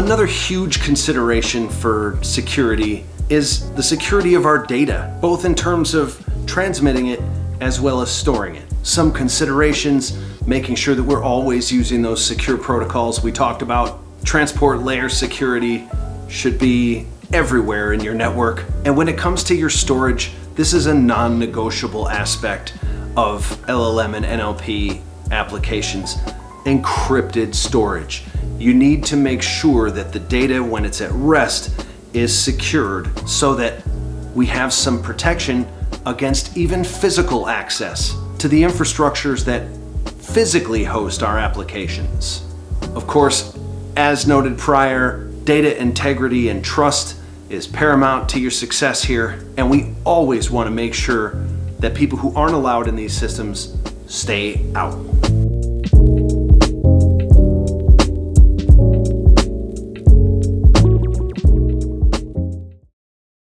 Another huge consideration for security is the security of our data, both in terms of transmitting it as well as storing it. Some considerations, making sure that we're always using those secure protocols we talked about. Transport layer security should be everywhere in your network. And when it comes to your storage, this is a non-negotiable aspect of LLM and NLP applications. Encrypted storage. You need to make sure that the data when it's at rest is secured so that we have some protection against even physical access to the infrastructures that physically host our applications. Of course, as noted prior, data integrity and trust is paramount to your success here, and we always want to make sure that people who aren't allowed in these systems stay out.